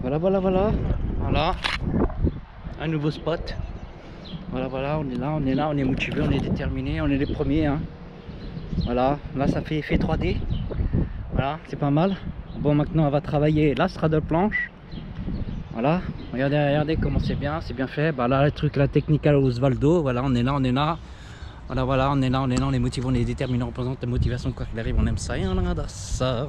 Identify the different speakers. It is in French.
Speaker 1: Voilà, voilà, voilà. Voilà. Un nouveau spot. Voilà, voilà, on est là, on est là, on est motivé, on est déterminé, on est les premiers. hein. Voilà, là ça fait effet 3D. Voilà, c'est pas mal. Bon, maintenant on va travailler la straddle planche. Voilà, regardez, regardez comment c'est bien, c'est bien fait. Bah là, le truc, la technique à Osvaldo. Voilà, on est là, on est là. Voilà, voilà, on est là, on est là, on est motivé, on est déterminé, on représente la motivation, quoi qu'il arrive, on aime ça et on regarde ça.